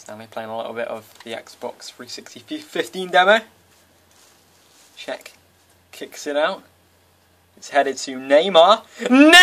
Stanley playing a little bit of the Xbox 360 15 demo. Check. Kicks it out. It's headed to Neymar. Neymar!